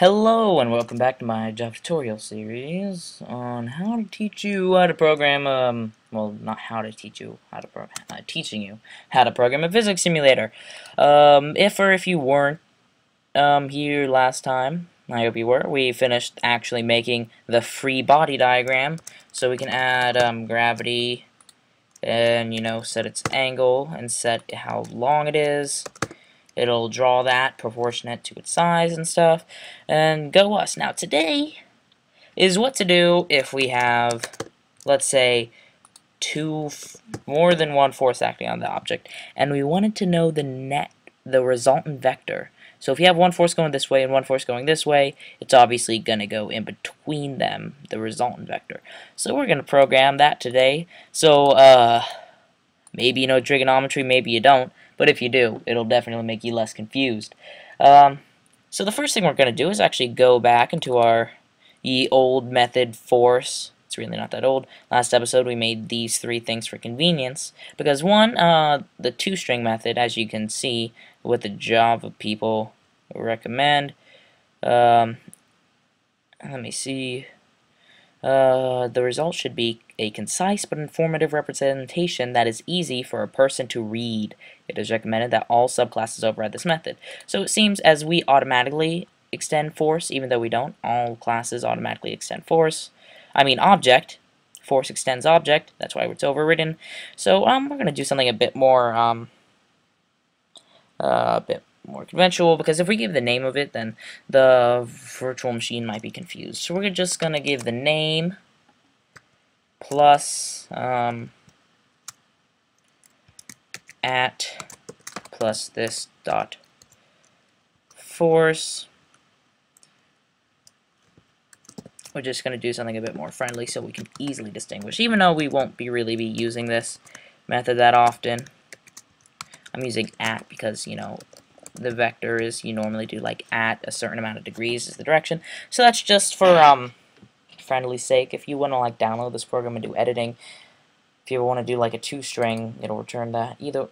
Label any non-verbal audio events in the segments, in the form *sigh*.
Hello and welcome back to my Java tutorial series on how to teach you how to program, um, well, not how to teach you how to program, uh, teaching you how to program a physics simulator. Um, if or if you weren't um, here last time, I hope you were, we finished actually making the free body diagram, so we can add um, gravity and, you know, set its angle and set how long it is it'll draw that proportionate to its size and stuff, and go us. Now today is what to do if we have, let's say, two, more than one force acting on the object, and we wanted to know the net, the resultant vector. So if you have one force going this way and one force going this way, it's obviously going to go in between them, the resultant vector. So we're going to program that today. So, uh, maybe you know trigonometry, maybe you don't. But if you do, it'll definitely make you less confused. Um, so the first thing we're going to do is actually go back into our ye old method force. It's really not that old. Last episode we made these three things for convenience. Because one, uh, the toString method, as you can see, what the Java people recommend. Um, let me see. Uh, the result should be a concise but informative representation that is easy for a person to read. It is recommended that all subclasses override this method. So it seems as we automatically extend force, even though we don't, all classes automatically extend force. I mean object. Force extends object. That's why it's overridden. So um, we're going to do something a bit more um, uh, a bit more conventional because if we give the name of it then the virtual machine might be confused. So we're just going to give the name plus um, at plus this dot force. We're just going to do something a bit more friendly so we can easily distinguish, even though we won't be really be using this method that often. I'm using at because, you know, the vector is you normally do like at a certain amount of degrees is the direction. So that's just for um friendly sake. If you want to like download this program and do editing, if you ever want to do like a toString, it'll return that. Either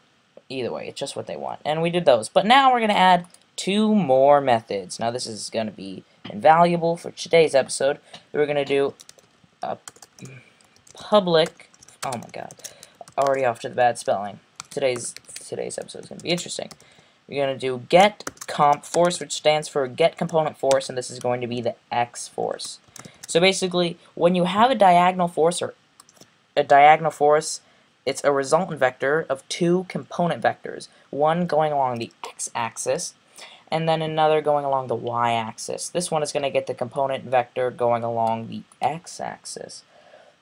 either way, it's just what they want. And we did those. But now we're gonna add two more methods. Now this is gonna be invaluable for today's episode. We're gonna do a public oh my god. Already off to the bad spelling. Today's today's episode is gonna be interesting. We're going to do get comp force, which stands for get component force, and this is going to be the x force. So basically, when you have a diagonal force or a diagonal force, it's a resultant vector of two component vectors, one going along the x-axis and then another going along the y-axis. This one is going to get the component vector going along the x-axis.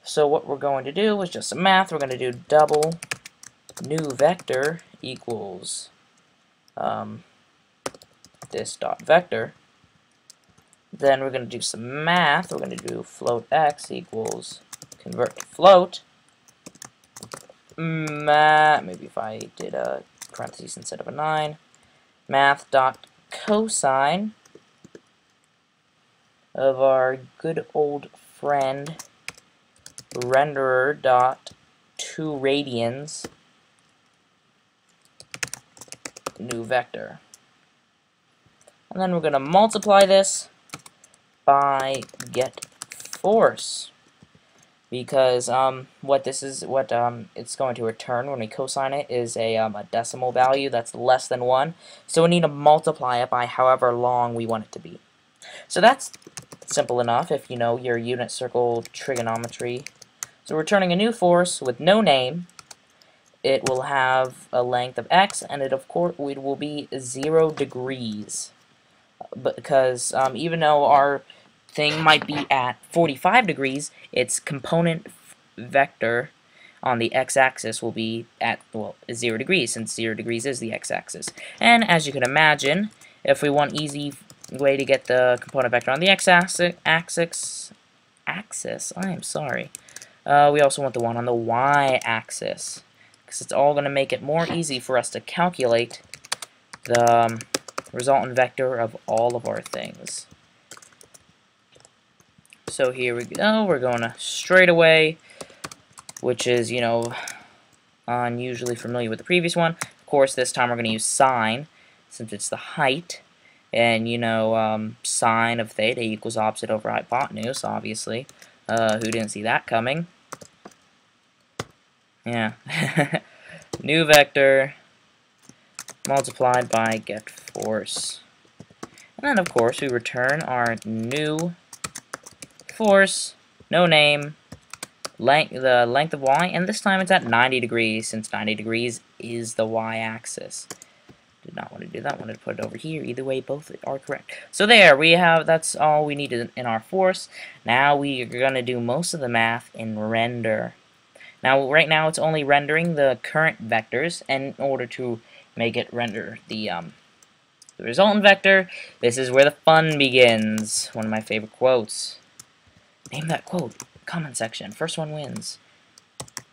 So what we're going to do is just some math. We're going to do double new vector equals um, this dot vector. Then we're going to do some math. We're going to do float x equals convert to float. Math, maybe if I did a parentheses instead of a 9. Math dot cosine of our good old friend renderer dot toRadians new vector. And then we're going to multiply this by get force. Because um, what this is what um, it's going to return when we cosine it is a, um, a decimal value that's less than 1 so we need to multiply it by however long we want it to be. So that's simple enough if you know your unit circle trigonometry. So we're turning a new force with no name it will have a length of x, and it of course it will be zero degrees. Because um, even though our thing might be at 45 degrees, its component vector on the x-axis will be at, well, 0 degrees, since 0 degrees is the x-axis. And as you can imagine, if we want easy way to get the component vector on the x-axis, axis, axis, I am sorry, uh, we also want the one on the y-axis because it's all going to make it more easy for us to calculate the um, resultant vector of all of our things. So here we go, we're going to straight away, which is, you know, unusually familiar with the previous one. Of course, this time we're going to use sine, since it's the height. And, you know, um, sine of theta equals opposite over hypotenuse, obviously. Uh, who didn't see that coming? Yeah. *laughs* New vector multiplied by get force. And then, of course, we return our new force, no name, length, the length of y, and this time it's at 90 degrees, since 90 degrees is the y-axis. Did not want to do that, wanted to put it over here. Either way, both are correct. So there, we have, that's all we needed in our force. Now we are going to do most of the math in render. Now, right now, it's only rendering the current vectors, in order to make it render the, um, the resultant vector, this is where the fun begins. One of my favorite quotes. Name that quote. Comment section. First one wins.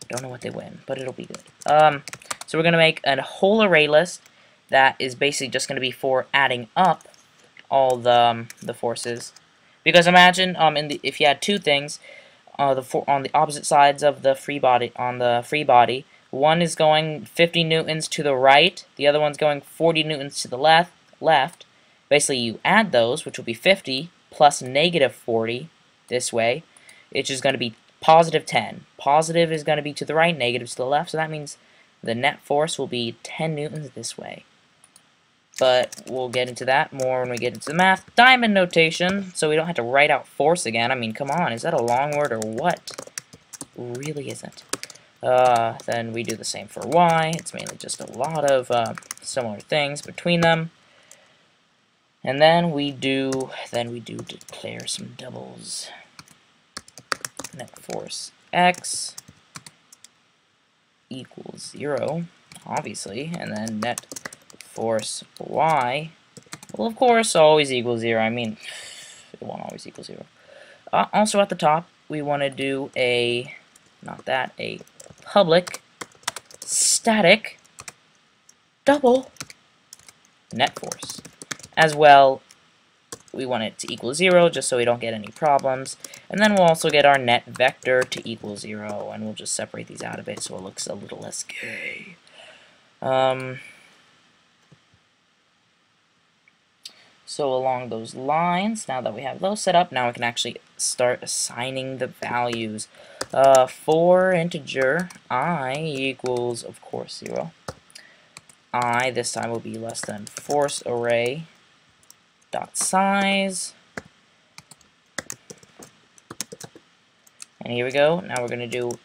Don't know what they win, but it'll be good. Um, so we're going to make a whole array list that is basically just going to be for adding up all the, um, the forces. Because imagine um, in the, if you had two things uh, the for, on the opposite sides of the free body on the free body, one is going 50 newtons to the right, the other one's going 40 newtons to the left. Left. Basically, you add those, which will be 50 plus negative 40 this way, which is going to be positive 10. Positive is going to be to the right, negative to the left, so that means the net force will be 10 newtons this way. But we'll get into that more when we get into the math. Diamond notation, so we don't have to write out force again. I mean, come on, is that a long word or what? Really isn't. Uh, then we do the same for y. It's mainly just a lot of uh, similar things between them. And then we do, then we do declare some doubles. Net force x equals 0, obviously, and then net force y, well, of course, always equals 0. I mean, it won't always equal 0. Uh, also at the top, we want to do a, not that, a public static double net force. As well, we want it to equal 0 just so we don't get any problems. And then we'll also get our net vector to equal 0, and we'll just separate these out a bit so it looks a little less gay. Um, So along those lines, now that we have those set up, now we can actually start assigning the values. Uh, for integer i equals, of course, 0. i this time will be less than force array dot size. And here we go. Now we're going to do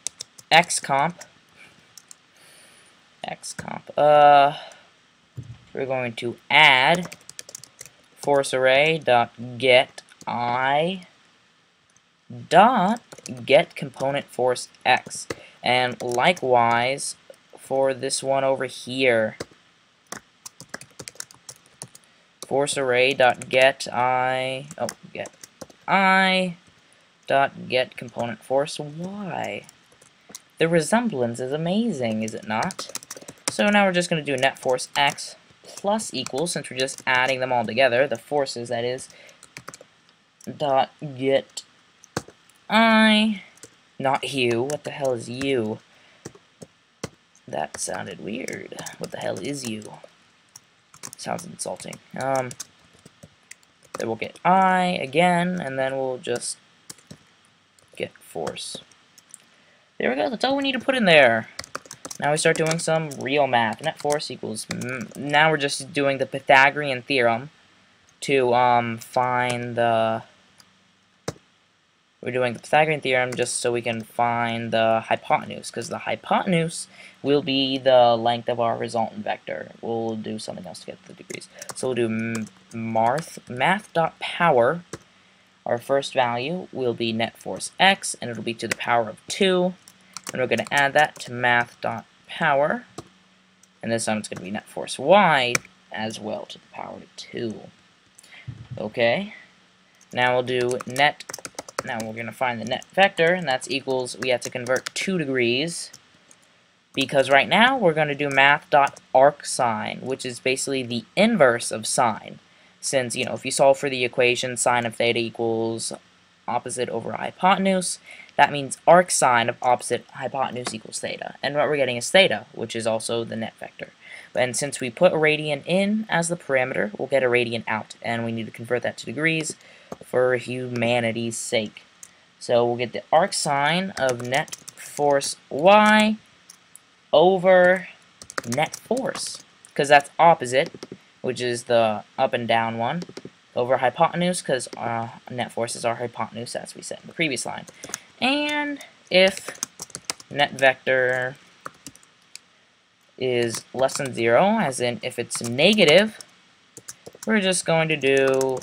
x comp. x comp. Uh, we're going to add force array dot get i dot get component force x. And likewise for this one over here force array dot get i oh get i dot get component force y. The resemblance is amazing is it not? So now we're just going to do net force x plus equals, since we're just adding them all together, the forces, that is, dot get I, not you, what the hell is you? That sounded weird. What the hell is you? Sounds insulting. Um, then we'll get I again, and then we'll just get force. There we go, that's all we need to put in there. Now we start doing some real math. Net force equals, now we're just doing the Pythagorean theorem to um, find the, we're doing the Pythagorean theorem just so we can find the hypotenuse, because the hypotenuse will be the length of our resultant vector. We'll do something else to get the degrees. So we'll do math, math.power, our first value will be net force x, and it'll be to the power of 2. And we're going to add that to math.power. And this time it's going to be net force y as well to the power of 2. Okay. Now we'll do net, now we're going to find the net vector, and that's equals, we have to convert 2 degrees, because right now we're going to do math.arcsine, which is basically the inverse of sine. Since, you know, if you solve for the equation sine of theta equals opposite over hypotenuse, that means arcsine of opposite hypotenuse equals theta. And what we're getting is theta, which is also the net vector. And since we put a radian in as the parameter, we'll get a radian out. And we need to convert that to degrees for humanity's sake. So we'll get the arc sine of net force y over net force. Because that's opposite, which is the up and down one, over hypotenuse, because uh, net forces are hypotenuse, as we said in the previous line. And if net vector is less than 0, as in if it's negative, we're just going to do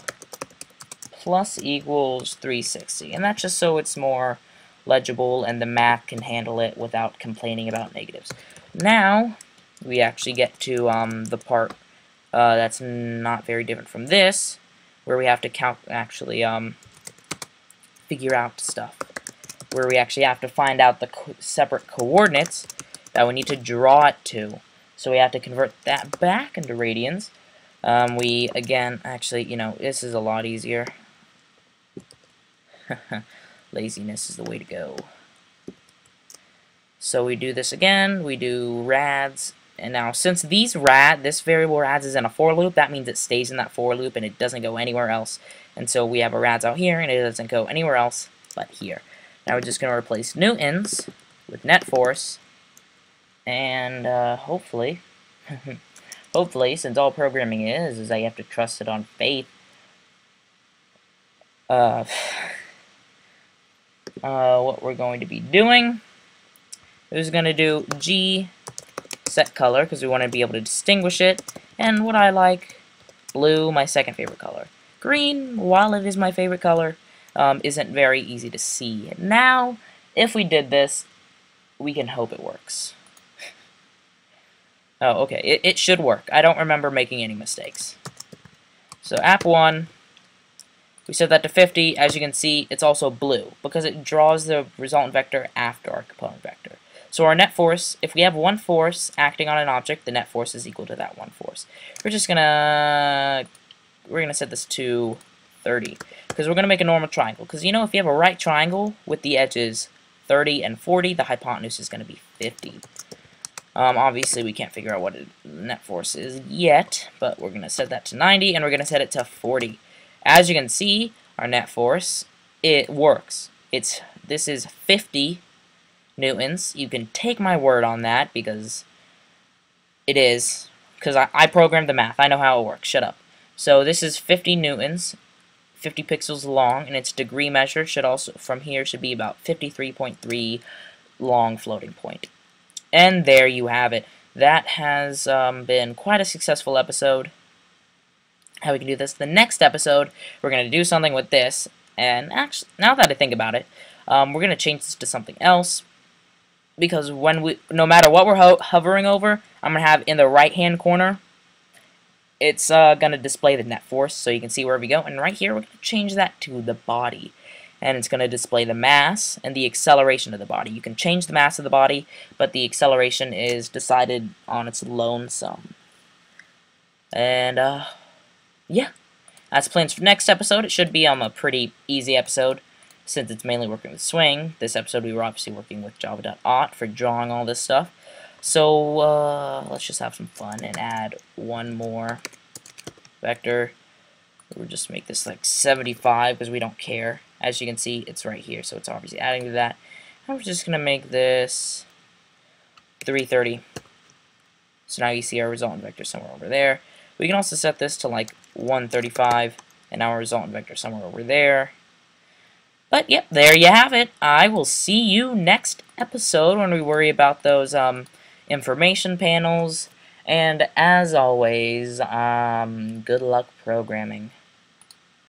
plus equals 360. And that's just so it's more legible and the math can handle it without complaining about negatives. Now, we actually get to um, the part uh, that's not very different from this, where we have to count actually um, figure out stuff. Where we actually have to find out the co separate coordinates that we need to draw it to. So we have to convert that back into radians. Um, we, again, actually, you know, this is a lot easier. *laughs* Laziness is the way to go. So we do this again, we do rads, and now since these rad, this variable rads is in a for loop, that means it stays in that for loop and it doesn't go anywhere else. And so we have a rads out here and it doesn't go anywhere else but here. Now we're just going to replace newtons with net force, and uh, hopefully, *laughs* hopefully, since all programming is, is I have to trust it on faith, uh, *sighs* uh, what we're going to be doing is going to do G set color because we want to be able to distinguish it. And what I like blue my second favorite color. Green while it is my favorite color um, isn't very easy to see. Now if we did this we can hope it works. *laughs* Oh okay it, it should work. I don't remember making any mistakes. So app 1 we set that to 50. As you can see, it's also blue because it draws the resultant vector after our component vector. So our net force, if we have one force acting on an object, the net force is equal to that one force. We're just gonna we're gonna set this to 30 because we're gonna make a normal triangle. Because you know, if you have a right triangle with the edges 30 and 40, the hypotenuse is gonna be 50. Um, obviously, we can't figure out what a net force is yet, but we're gonna set that to 90 and we're gonna set it to 40. As you can see, our net force, it works. It's This is 50 newtons. You can take my word on that because it is. Because I, I programmed the math. I know how it works. Shut up. So this is 50 newtons, 50 pixels long, and its degree measure should also, from here, should be about 53.3 long floating point. And there you have it. That has um, been quite a successful episode how we can do this. The next episode, we're going to do something with this, and actually, now that I think about it, um, we're going to change this to something else, because when we, no matter what we're ho hovering over, I'm going to have in the right-hand corner, it's uh, going to display the net force, so you can see where we go, and right here, we're going to change that to the body, and it's going to display the mass and the acceleration of the body. You can change the mass of the body, but the acceleration is decided on its lonesome. And, uh, yeah, that's plans for next episode. It should be um, a pretty easy episode since it's mainly working with Swing. This episode we were obviously working with Java.awt for drawing all this stuff. So uh, let's just have some fun and add one more vector. We'll just make this like 75 because we don't care. As you can see, it's right here, so it's obviously adding to that. We're just going to make this 330. So now you see our resultant vector somewhere over there. We can also set this to like 135, and our resultant vector somewhere over there. But, yep, there you have it. I will see you next episode when we worry about those um, information panels. And as always, um, good luck programming.